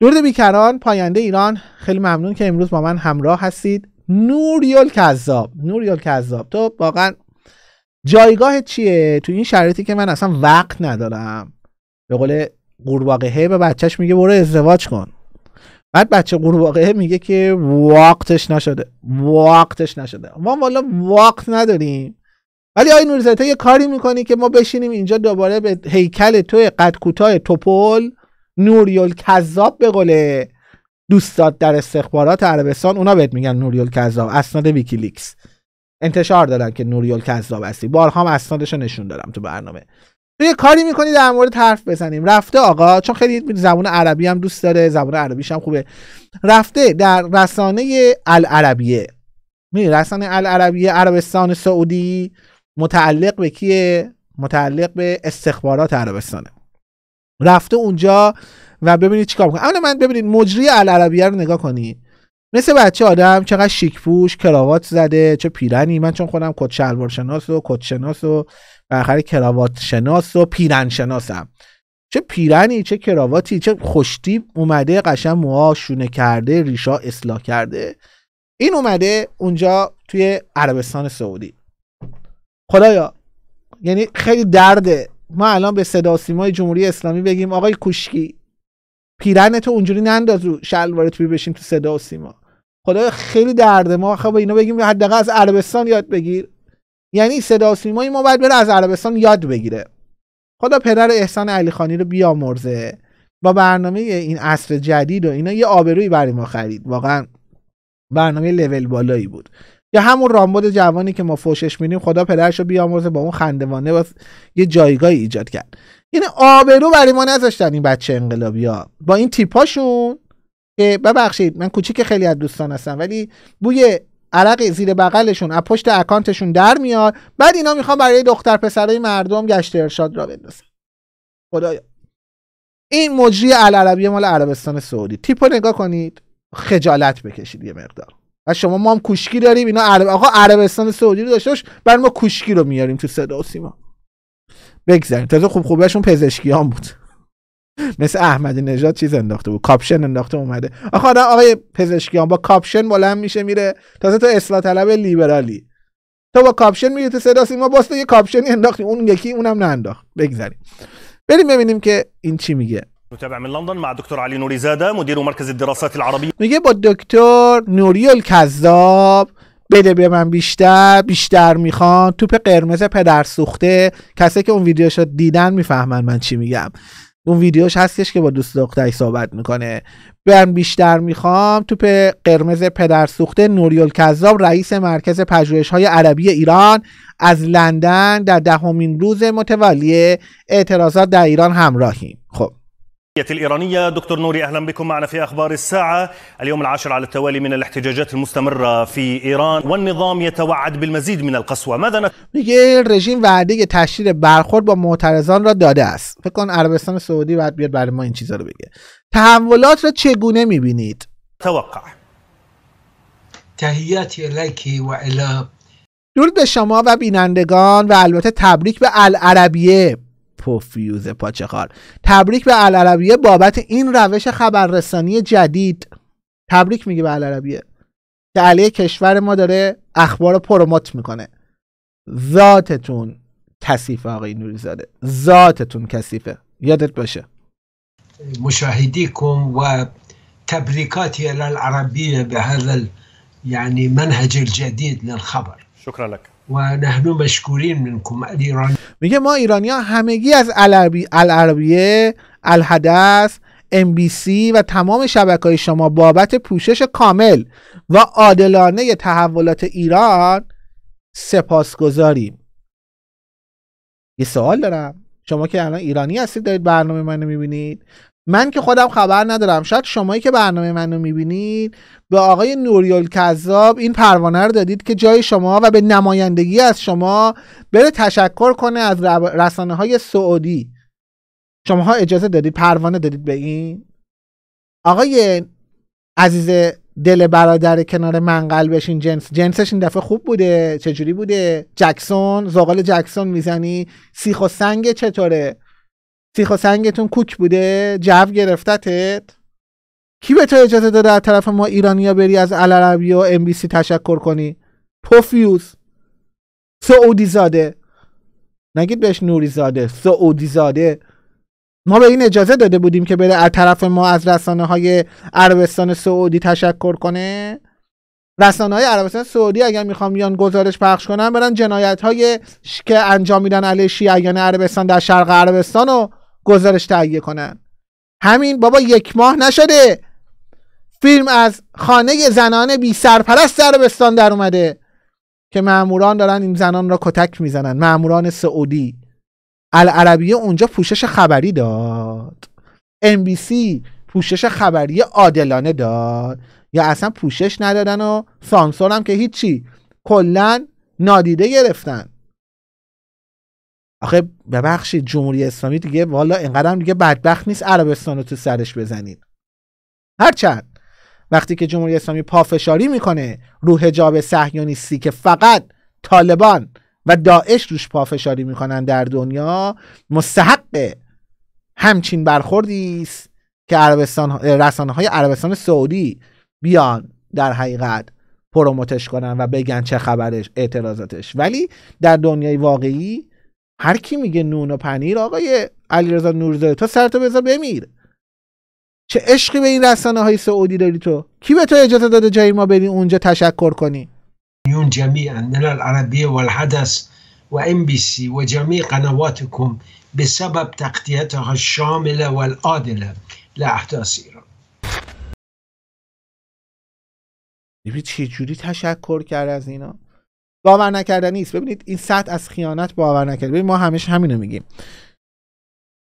درود بیکران پاینده ایران. خیلی ممنون که امروز با من همراه هستید. نوریال کذاب. نوریال کذاب. تو واقعا جایگاه چیه؟ تو این شرایطی که من اصلا وقت ندارم. به قول قورباغه به بچهش میگه برو ازدواج کن. بعد بچه قورباغه میگه که وقتش نشده. وقتش نشده. ما والا وقت نداریم. ولی آی نوریزاده یه کاری می‌کنی که ما بشینیم اینجا دوباره به هیکل توی قد کوتاه توپل نوریال کذاب به قول دوستات در استخبارات عربستان اونا بهت میگن نوریال کذاب اسناد ویکیلیکس. انتشار دادن که نوریال کذاب هستی. بارها هم اسنادش نشون دادم تو برنامه. تو یه کاری می‌کنی در مورد حرف بزنیم. رفته آقا چون خیلی زبان عربی هم دوست داره زبان عربیش هم خوبه. رفته در رسانه العربیه. می رسانه العربیه عربستان سعودی متعلق به کیه؟ متعلق به استخبارات عربستانه. رفته اونجا و ببینید چیکار می‌کنه. اولا من ببینید مجری العربیه رو نگاه کنید مثل بچه آدم چقدر شیک پوش کراوات زده چه پیرنی. من چون خودم کت شلوار شناس و کت شناس و بالاخره کراوات شناس و پیرن شناسم. چه پیرنی چه کراواتی چه خوشتیب اومده قشن موها شونه کرده ریشا اصلاح کرده. این اومده اونجا توی عربستان سعودی. خدایا یعنی خیلی درده ما الان به صدا سیمای جمهوری اسلامی بگیم آقای کوشکی پیرن تو اونجوری ننداز رو شلوارت توی بشین تو صدا و سیما. خدا خیلی درده ما. خب اینا بگیم حداقل از عربستان یاد بگیر. یعنی صدا سیمای ما باید بره از عربستان یاد بگیره. خدا پدر احسان علی خانی رو بیامرزه با برنامه این عصر جدید و اینا یه آبروی برای ما خرید. واقعا برنامه لول بالایی بود. یا همون رامبد جوانی که ما فوشش میدیم خدا پدرش رو بیامرزه با اون خندوانه با یه جایگاهی ایجاد کرد. این آبرو برای ما نذاشتن این بچه انقلابی ها. با این تیپاشون که ببخشید من کوچیک خیلی از دوستان هستم ولی بوی عرق زیر بغلشون از پشت اکانتشون در میاد بعد اینا می‌خوان برای دختر پسرای مردم گشت ارشاد را بندازن. خدایا. این مجری العربی مال عربستان سعودی. تیپو نگاه کنید خجالت بکشید یه مقدار. و شما ما هم کوشکی داریم اینا عرب... آقا عربستان سعودی رو داشته بعد ما کوشکی رو میاریم تو صدا و سیما. بگذاریم. تازه خوب خوبشون پزشکیان بود. مثل احمدی نژاد چیز انداخته بود. کاپشن انداخته اومده. آخه آقای پزشکیان با کاپشن بلند میشه میره. تازه تو اصلاح طلب لیبرالی. تو با کاپشن میری تو صدا سیما باز تو یه کاپشنی انداختی. اون یکی اونم انداخت بگذاریم. بریم ببینیم که این چی میگه. نتابع من لندن مع دكتور علي نوري زاده مدير مركز الدراسات العربية میگه با دکتر نوری الکذاب بده به من بیشتر بیشتر می‌خوان توپ قرمز پدر سوخته. کسی که اون ویدیوشو دیدن می‌فهمن من چی میگم. اون ویدیوش هستش که با دوست دختری صحبت می‌کنه. من بیشتر می‌خوام توپ قرمز پدر سوخته نوریال کذاب رئیس مرکز پژوهش های عربی ایران از لندن در دهمین روز متوالی اعتراضات در ایران همراهیم. خب. الإيرانية. دكتور نوري أهلا بكم معنا في أخبار الساعة. اليوم العاشر على التوالي من الاحتجاجات المستمرة في إيران والنظام يتوعد بالمزيد من القسوة. ماذا نت... میگه رژیم وعده تشدید برخورد با معترضان را داده است. فکر کن عربستان سعودی باید بیاد برای ما این چیزا رو بگه. تحولات را چگونه می‌بینید؟ توقع. تحیاتی الیکی و الی. درود به شما و بینندگان و البته تبریک به العربیه. پوفیوز پاچخار تبریک به العربیه بابت این روش خبررسانی جدید. تبریک میگه به العربیه. که علیه کشور ما داره اخبار رو پروموت می‌کنه. ذاتتون کثیفه آقای نوریزاده. ذاتتون کثیفه. یادت باشه. مشاهديكم وتبريكاتي إلى العربية بهذا ال- يعني منهج الجديد للخبر. شكرا لك. ونحن مشكورين منكم الإيرانيين میگه ما ایرانی ها همگی از العربی، العربیه الحدث ام بی سی و تمام شبکه های شما بابت پوشش کامل و عادلانه تحولات ایران سپاسگزاریم. یه سوال دارم. شما که الان ایرانی هستید دارید برنامه منو می‌بینید. من که خودم خبر ندارم. شاید شمایی که برنامه منو می‌بینید به آقای نوریال کذاب این پروانه رو دادید که جای شما و به نمایندگی از شما بره تشکر کنه از رسانه های سعودی. شماها اجازه دادید پروانه دادید به این؟ آقای عزیز دل برادر کنار منقل بشین جنس جنسش این دفعه خوب بوده؟ چجوری بوده؟ جکسون زغال جکسون می‌زنی؟ سیخ و سنگ چطوره؟ سیخ و سنگتون کوک بوده جو گرفتتت؟ کی به تو اجازه داده از طرف ما ایرانیا بری از العربی و ام بی سی تشکر کنی؟ پوفیوز سعودی زاده نگید بهش نوری زاده سعودی زاده ما به این اجازه داده بودیم که بره از طرف ما از رسانه های عربستان سعودی تشکر کنه. رسانه های عربستان سعودی اگر می‌خوام بیان گزارش پخش کنن برن جنایت های که انجام میدن علیه شیعیان عربستان در شرق عربستان رو گزارش تهیه کنن. همین بابا یک ماه نشده. فیلم از خانه زنان بی سرپرست عربستان در اومده. که معموران دارن این زنان را کتک می‌زنن. معموران سعودی. العربیه اونجا پوشش خبری داد. سی پوشش خبری عادلانه داد. یا اصلا پوشش ندادن و سانسور هم که هیچی. کلا نادیده گرفتن. آخه ببخشید جمهوری اسلامی دیگه والا اینقدر دیگه بدبخت نیست عربستان رو تو سرش بزنید هرچند وقتی که جمهوری اسلامی پافشاری می‌کنه رو حجاب صهیونیستی که فقط طالبان و داعش روش پافشاری می‌کنن در دنیا مستحق همچین برخوردی است که عربستان رسانه های عربستان سعودی بیان در حقیقت پروموتش کنن و بگن چه خبرش اعتراضاتش. ولی در دنیای واقعی هر کی میگه نون و پنیر آقای علیرضا نورزاده تو سرتو بذار بمیر. چه عشقی به این رسانه های سعودی داری تو؟ کی به تو اجازه داده جای ما بری اونجا تشکر کنی جميعا من العربية والحدث وام بي سي وجميع قنواتكم بسبب تغطيتها الشاملة والعادلة لأحداث ایران. ببینید چه جوری تشکر کرد از اینا؟ باور نکردنی نیست. ببینید این سطح از خیانت باور نکرد. ببینید ما همیشه همینو میگیم.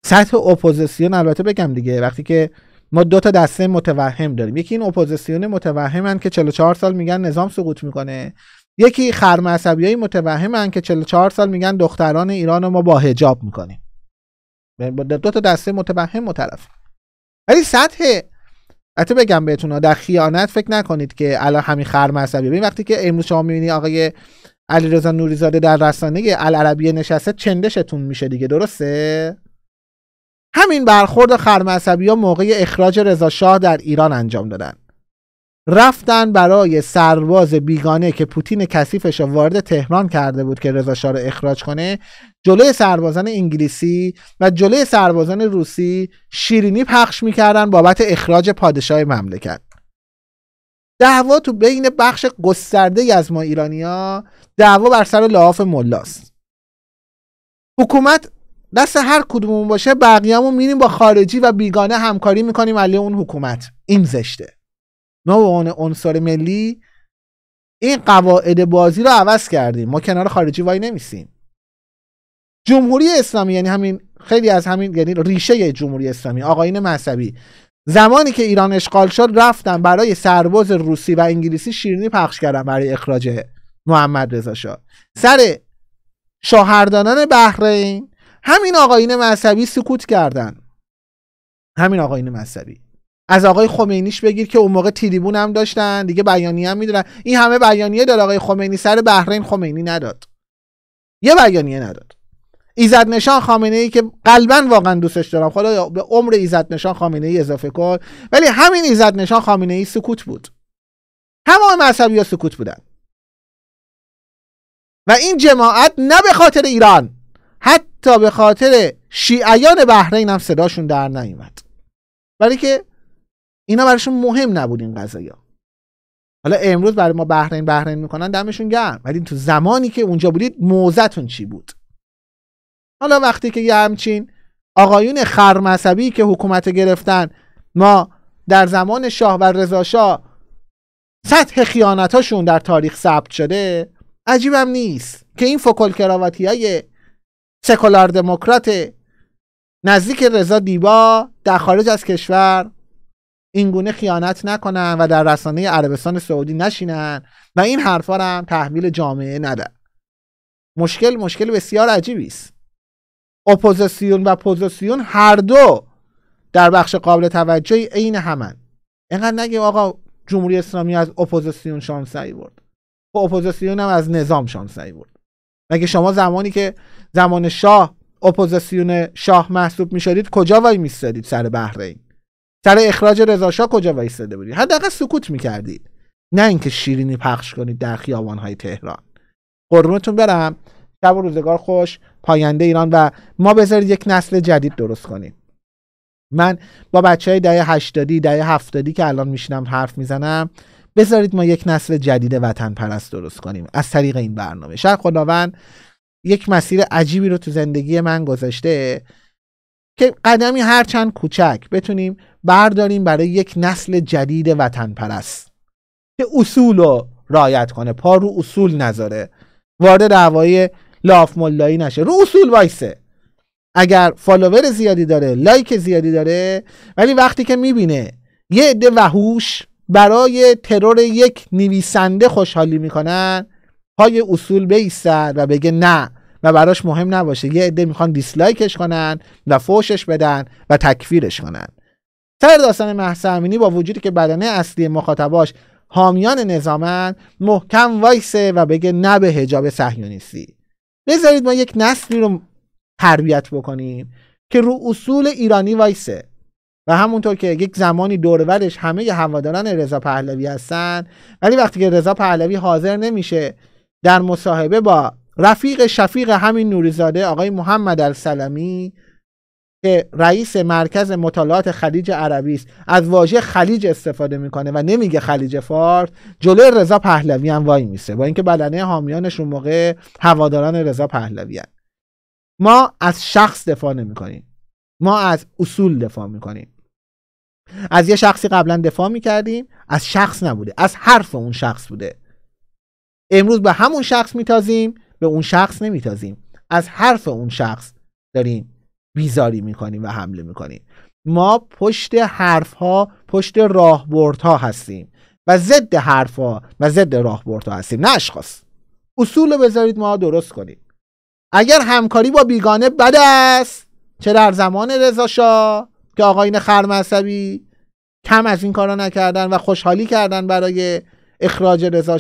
سطح اپوزیسیون البته بگم دیگه وقتی که ما دو تا دسته متوهم داریم. یکی این اپوزیسیون متوهمن که 44 سال میگن نظام سقوط می‌کنه. یکی خرمذهبی های متوهمن که 44 سال میگن دختران ایران رو ما با حجاب می‌کنیم. دو تا دسته متوهم مترف ولی سطح حتی بگم بهتون در خیانت فکر نکنید که الان همین خرم عصبی ببین وقتی که امروز شما می‌بینی آقای علیرضا نوریزاده در رسانه العربیه نشسته چندشتون میشه دیگه درسته؟ همین برخورد خرمذهبی ها موقع اخراج رضا شاه در ایران انجام دادن. رفتن برای سرباز بیگانه که پوتین کثیفش وارد تهران کرده بود که رضا رو اخراج کنه جلوی سربازان انگلیسی و جلوی سربازان روسی شیرینی پخش می‌کردن بابت اخراج پادشاه مملکت. دعوا تو بین بخش گسترده از ما ایرانیا دعوا بر سر لحاف ملاست. حکومت دست هر کدومون باشه بقیه‌مون میریم با خارجی و بیگانه همکاری می‌کنیم علیه اون حکومت. این زشته. ما به عنوان عنصر ملی این قواعد بازی رو عوض کردیم. ما کنار خارجی وای نمیسیم. جمهوری اسلامی یعنی همین خیلی از همین یعنی ریشه جمهوری اسلامی آقاین مذهبی. زمانی که ایران اشغال شد رفتن برای سرباز روسی و انگلیسی شیرینی پخش کردن برای اخراج محمد رضا شاه. سر شاهردانان بحرین همین آقاین مذهبی سکوت کردن. همین آقاین مذهبی. از آقای خمینیش بگیر که اون موقع تریبون هم داشتن دیگه بیانیه هم می‌دونن. این همه بیانیه داد آقای خمینی سر بحرین خمینی نداد. یه بیانیه نداد. ایزد نشان خامنه ای که قلبا واقعا دوستش دارم. خدا به عمر ایزد نشان خامنه ای اضافه کن. ولی همین ایزد نشان خامنه ای سکوت بود. تمام مذهبی ها سکوت بودن. و این جماعت نه به خاطر ایران حتی به خاطر شیعیان بحرین هم صداشون در نیومد. برای که اینا براشون مهم نبود این قضايا حالا امروز برای ما بحرین بحرین می‌کنن دمشون گرم. ولی تو زمانی که اونجا بودید موزتون چی بود؟ حالا وقتی که یه همچین آقایون خرمذهبی که حکومت گرفتن ما در زمان شاه و رضا شاه سطح خیانتاشون در تاریخ ثبت شده عجیبم نیست که این فکل کراواتی های سکولار دموکرات نزدیک رضا دیبا در خارج از کشور اینگونه خیانت نکنن و در رسانه عربستان سعودی نشینن و این حرفا هم تحویل جامعه ندن. مشکل مشکل بسیار عجیبی است. اپوزیسیون و پوزیسیون هر دو در بخش قابل توجهی عین همن. اینقدر نگیم آقا جمهوری اسلامی از اپوزیسیون شانسی برد و خب اپوزیسیون هم از نظام شانسی برد مگه شما زمانی که زمان شاه اپوزیسیون شاه محسوب می‌شدید کجا وای میستادید سر بحرین سر اخراج رضا کجا وایستاده بودید حداقل سکوت می‌کردید نه اینکه شیرینی پخش کنید در خیابانهای تهران. قربونتون برم. شب و روزگار خوش پاینده ایران و ما بذارید یک نسل جدید درست کنیم. من با بچه های دهه هشتادی دهه هفتادی که الان میشینم حرف می‌زنم بذارید ما یک نسل جدید وطن پرست درست کنیم. از طریق این برنامه. شاید خداوند یک مسیر عجیبی رو تو زندگی من گذاشته. که قدمی هرچند کوچک بتونیم برداریم برای یک نسل جدید وطن پرست که اصول رو رعایت کنه. پا رو اصول نذاره. وارد دعوای لحاف ملایی نشه. رو اصول وایسه. اگر follower زیادی داره like زیادی داره ولی وقتی که می‌بینه یه عده وحوش برای ترور یک نویسنده خوشحالی می‌کنن پای اصول بایستد و بگه نه و براش مهم نباشه. یه عده می‌خوان دیسلایکش کنن و فوشش بدن و تکفیرش کنن. سر داستان محسا امینی با وجودی که بدنه اصلی مخاطباش حامیان نظامن محکم وایسه و بگه نه به هجاب صهیونیستی. بذارید ما یک نسلی رو تربیت بکنیم که رو اصول ایرانی وایسه. و همونطور که یک زمانی دورورش همه هواداران رضا پهلوی هستن ولی وقتی که رضا پهلوی حاضر نمیشه در مصاحبه با رفیق شفیق همین نوریزاده آقای محمد السلمی که رئیس مرکز مطالعات خلیج عربی است. از واژه خلیج استفاده می‌کنه و نمیگه خلیج فارس. جلوی رضا پهلوی هم وای میسه. با اینکه بدنه حامیانش اون موقع هواداران رضا پهلوی ما از شخص دفاع نمی‌کنیم. ما از اصول دفاع می‌کنیم. از یه شخصی قبلا دفاع می‌کردیم از شخص نبوده. از حرف اون شخص بوده. امروز به همون شخص میتازیم. به اون شخص نمیتازیم. از حرف اون شخص داریم بیزاری می‌کنیم و حمله می‌کنیم. ما پشت حرف ها پشت راهبرد ها هستیم و ضد حرف ها و ضد راهبرد ها هستیم. نه اشخاص. اصول بذارید ما درست کنیم. اگر همکاری با بیگانه بد است چه در زمان رضا که آقاین خرمذهبی کم از این کارا نکردن و خوشحالی کردن برای اخراج رضا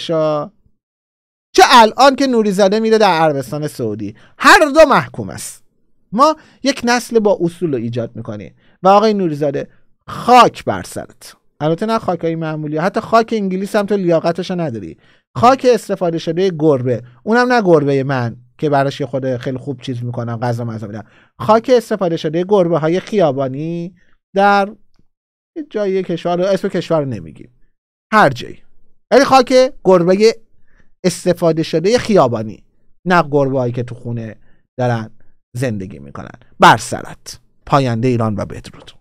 چه الان که نوریزاده میره در عربستان سعودی. هر دو محکوم است. ما یک نسل با اصول رو ایجاد می‌کنیم. و آقای نوریزاده خاک بر سرت. البته نه خاک های معمولی. حتی خاک انگلیس هم تو لیاقتشو نداری. خاک استفاده شده گربه. اونم نه گربه من که براش خود خیلی خوب چیز می‌کنم غذا مزه میدم. خاک استفاده شده گربه های خیابانی در جای کشور اسم کشور نمیگیم. هر جایی. ولی خاک گربه استفاده شده خیابانی نه گربه که تو خونه دارن زندگی می‌کنن. بر سرت. پاینده ایران و بدرود.